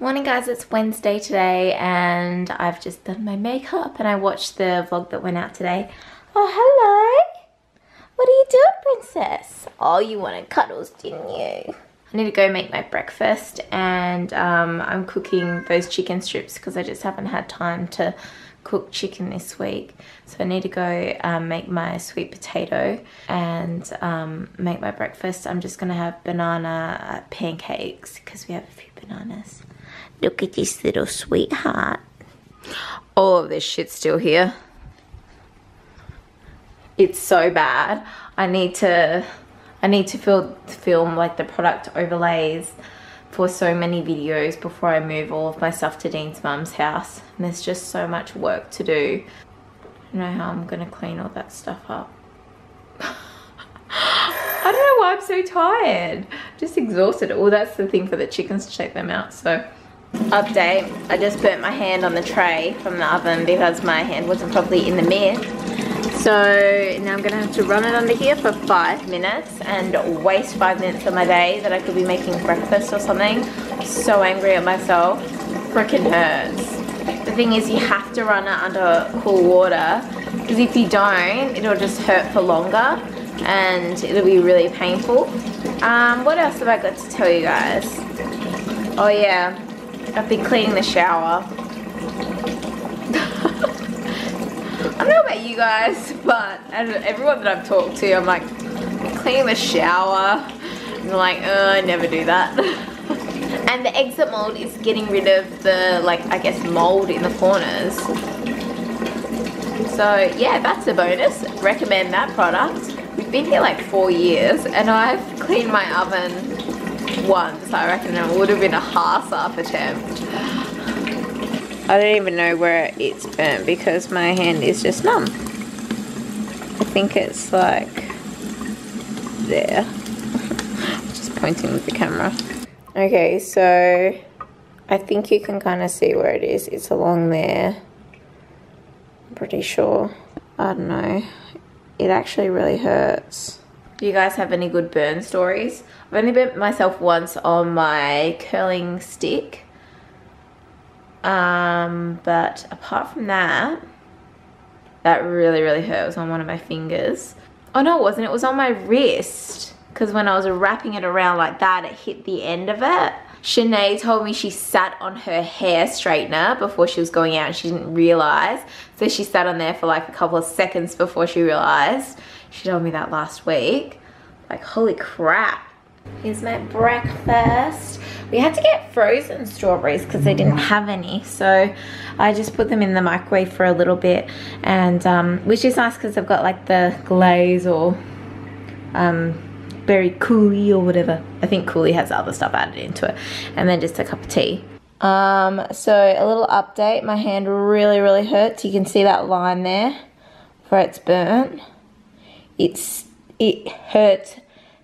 Morning guys, it's Wednesday today and I've just done my makeup and I watched the vlog that went out today. Oh, hello. What are you doing, princess? Oh, you wanted cuddles, didn't you? I need to go make my breakfast and um, I'm cooking those chicken strips because I just haven't had time to cook chicken this week. So I need to go um, make my sweet potato and um, make my breakfast. I'm just gonna have banana pancakes because we have a few bananas. Look at this little sweetheart. All of this shit's still here. It's so bad. I need to I need to fil film like the product overlays for so many videos before I move all of my stuff to Dean's mum's house. And there's just so much work to do. I don't know how I'm gonna clean all that stuff up. I don't know why I'm so tired. Just exhausted. Oh, that's the thing for the chickens to check them out. So update. I just burnt my hand on the tray from the oven because my hand wasn't properly in the mitt so now i'm gonna have to run it under here for five minutes and waste five minutes of my day that i could be making breakfast or something. So angry at myself. Freaking hurts. The thing is you have to run it under cool water because if you don't it'll just hurt for longer and it'll be really painful. Um, what else have i got to tell you guys? Oh yeah I've been cleaning the shower. I don't know about you guys, but everyone that I've talked to, I'm like, cleaning the shower. And like, oh, I never do that. and the exit mold is getting rid of the, like, I guess, mold in the corners. So, yeah, that's a bonus. Recommend that product. We've been here like four years, and I've cleaned my oven once. I reckon it would have been a half-up attempt. I don't even know where it's burnt because my hand is just numb. I think it's like there. just pointing with the camera. Okay, so I think you can kind of see where it is. It's along there. I'm pretty sure. I don't know. It actually really hurts. Do you guys have any good burn stories? I've only burnt myself once on my curling stick. Um, but apart from that, that really, really hurt. It was on one of my fingers. Oh no, it wasn't. It was on my wrist. Because when I was wrapping it around like that, it hit the end of it. Shanae told me she sat on her hair straightener before she was going out and she didn't realize. So she sat on there for like a couple of seconds before she realized. She told me that last week. Like, holy crap. Here's my breakfast. We had to get frozen strawberries because they didn't have any. So I just put them in the microwave for a little bit. And um, which is nice because they've got like the glaze or um, berry coulis or whatever. I think coulis has other stuff added into it. And then just a cup of tea. Um, so a little update. My hand really, really hurts. You can see that line there where it's burnt. It's, it hurts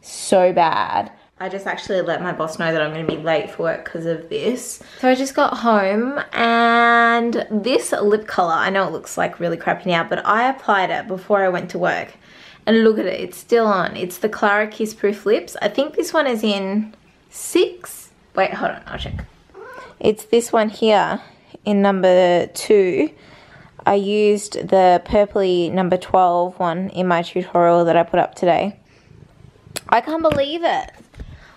so bad. I just actually let my boss know that I'm going to be late for work because of this. So I just got home and this lip colour, I know it looks like really crappy now, but I applied it before I went to work. And look at it, it's still on. It's the Clara Kiss Proof Lips. I think this one is in six. Wait, hold on, I'll check. It's this one here in number two. I used the purpley number 12 one in my tutorial that I put up today. I can't believe it.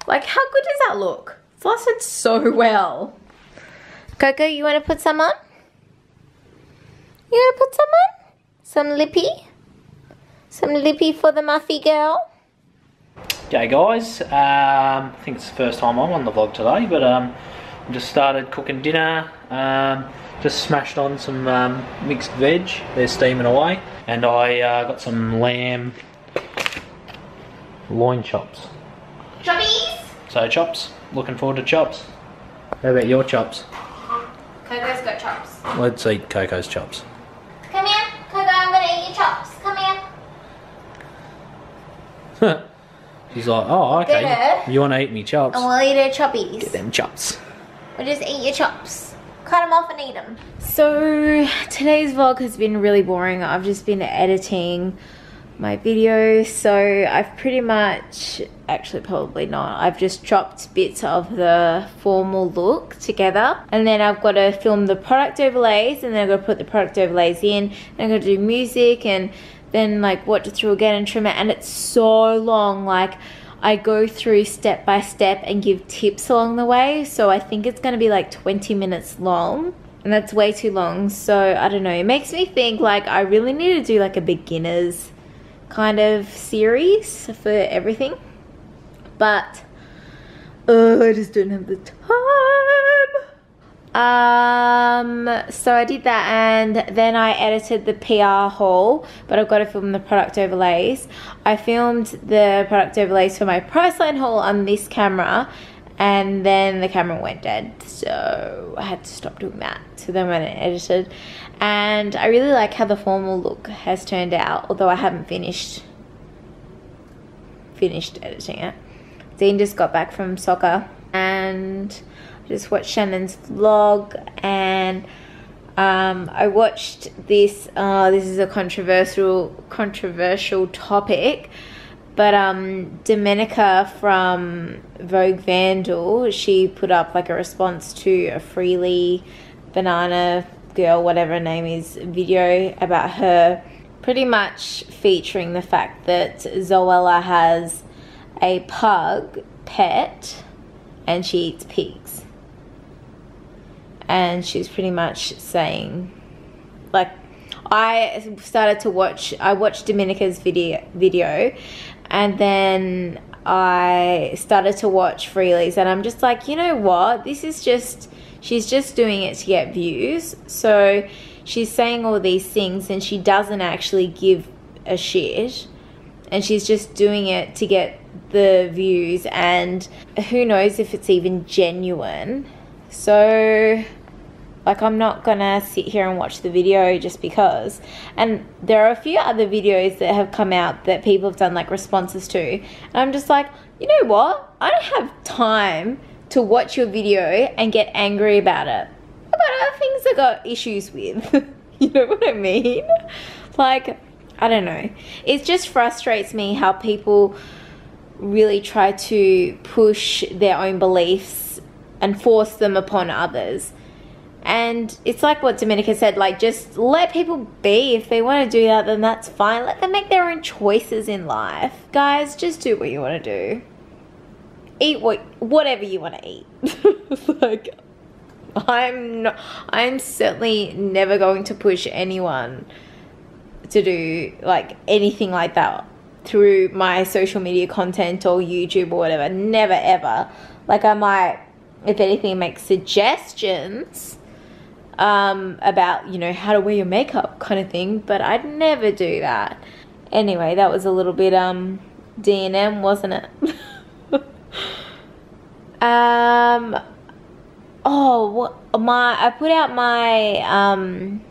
Like, how good does that look? Lasted so well. Coco, you want to put some on? You want to put some on? Some lippy? Some lippy for the Muffy girl? G'day guys, um, I think it's the first time I'm on the vlog today, but um, I just started cooking dinner, um, just smashed on some um, mixed veg, they're steaming away, and I uh, got some lamb loin chops. Choppies! So chops, looking forward to chops. How about your chops? Coco's got chops. Let's eat Coco's chops. Come here, Coco, I'm gonna eat your chops. Come here. She's like, oh, okay. You want to eat me chops? And we'll eat our choppies. Get them chops. We'll just eat your chops. Cut them off and eat them. So, today's vlog has been really boring. I've just been editing my video so I've pretty much actually probably not I've just chopped bits of the formal look together and then I've got to film the product overlays and then I've got to put the product overlays in and I'm going to do music and then like watch it through again and trim it and it's so long like I go through step by step and give tips along the way so I think it's going to be like 20 minutes long and that's way too long so I don't know it makes me think like I really need to do like a beginners kind of series for everything. But uh, I just don't have the time. Um, so I did that and then I edited the PR haul, but I've got to film the product overlays. I filmed the product overlays for my Priceline haul on this camera and then the camera went dead. So I had to stop doing that. So then when I edited and I really like how the formal look has turned out although I haven't finished finished editing it. Dean just got back from soccer and just watched Shannon's vlog and um, I watched this uh, this is a controversial controversial topic but um, Domenica from Vogue Vandal, she put up like a response to a Freelee Banana Girl, whatever her name is, video about her pretty much featuring the fact that Zoella has a pug pet and she eats pigs. And she's pretty much saying, like, I started to watch, I watched Domenica's video, video and then I started to watch Freelee's and I'm just like, you know what? This is just she's just doing it to get views. So she's saying all these things and she doesn't actually give a shit. And she's just doing it to get the views and who knows if it's even genuine. So like I'm not gonna sit here and watch the video just because. And there are a few other videos that have come out that people have done like responses to. And I'm just like, you know what? I don't have time to watch your video and get angry about it. About other things I got issues with. you know what I mean? Like, I don't know. It just frustrates me how people really try to push their own beliefs and force them upon others and it's like what Domenica said, like just let people be. If they want to do that, then that's fine. Let them make their own choices in life. Guys, just do what you want to do. Eat what whatever you want to eat. like I'm not, I'm certainly never going to push anyone to do like anything like that through my social media content or YouTube or whatever. Never ever. Like I might if anything make suggestions um, about, you know, how to wear your makeup kind of thing, but I'd never do that. Anyway, that was a little bit um, D&M, wasn't it? um, oh, my, I put out my, um,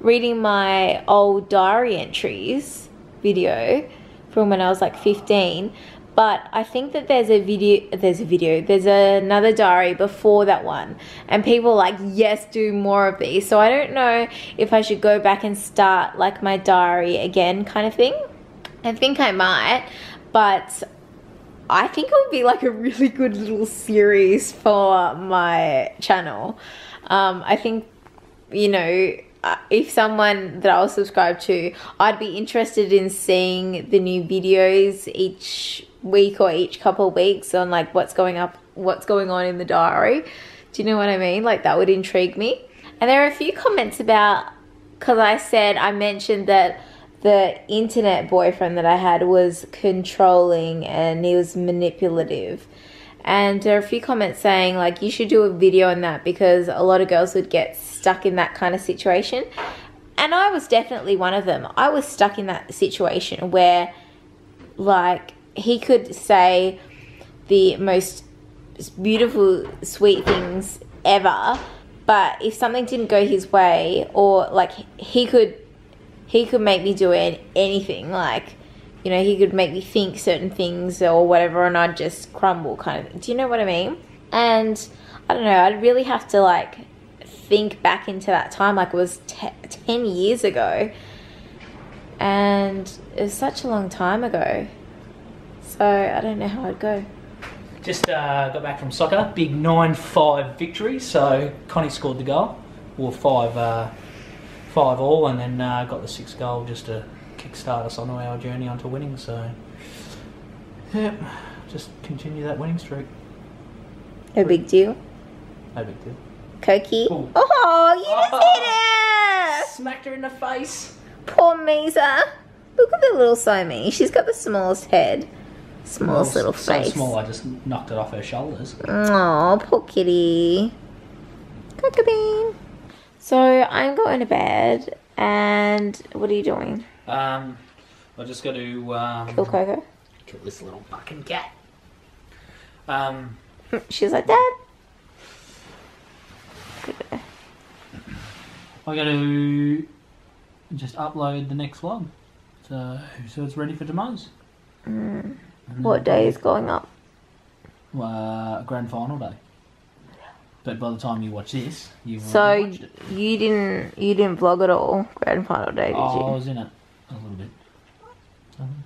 reading my old diary entries video from when I was like 15 but I think that there's a video there's a video there's another diary before that one. And people like yes do more of these. So I don't know if I should go back and start like my diary again kind of thing. I think I might. But I think it would be like a really good little series for my channel. Um, I think you know Uh, if someone that I was subscribed to, I'd be interested in seeing the new videos each week or each couple of weeks on like what's going up, what's going on in the diary. Do you know what I mean? Like that would intrigue me. And there are a few comments about, because I said, I mentioned that the internet boyfriend that I had was controlling and he was manipulative. And there are a few comments saying like you should do a video on that because a lot of girls would get stuck in that kind of situation. And I was definitely one of them. I was stuck in that situation where like he could say the most beautiful, sweet things ever, but if something didn't go his way, or like he could, he could make me do anything. Like, you know, he could make me think certain things or whatever, and I'd just crumble, kind of. Do you know what I mean? And I don't know. I'd really have to like think back into that time, like it was ten years ago and it was such a long time ago. So I don't know how I'd go. Just uh, got back from soccer. Big 9-5 victory. So Connie scored the goal. Or five, uh, five all, and then uh, got the sixth goal just to kickstart us on our journey onto winning. So, yep, just continue that winning streak. No big deal. No big deal. Cokie. Oh. Oh, you just oh, hit it! Smacked her in the face. Poor Misa. Look at the little Somi. She's got the smallest head. Smallest little so face. small, I just knocked it off her shoulders. Oh, poor kitty. Cockabeen. So I'm going to bed, and what are you doing? Um, I just got to um, Kill Coco? kill this little fucking cat. Um, She's like, Dad. I got to just upload the next vlog, so so it's ready for tomorrow's. Mm. What day is going up? Uh, grand final day. But by the time you watch this, you've So watched it. you didn't you didn't vlog at all grand final day, did Oh, I you? was in it a little bit.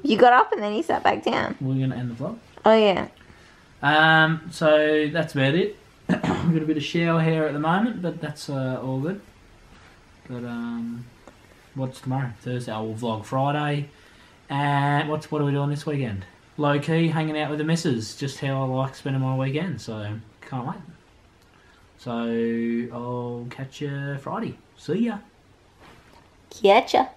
You got up and then you sat back down. We're gonna end the vlog. Oh yeah. Um, so that's about it. We've got a bit of shower hair at the moment, but that's uh, all good. But um, what's tomorrow? Thursday. I will vlog Friday. And what's what are we doing this weekend? Low key, hanging out with the missus. Just how I like spending my weekend. So can't wait. So I'll catch you Friday. See ya. Catcha.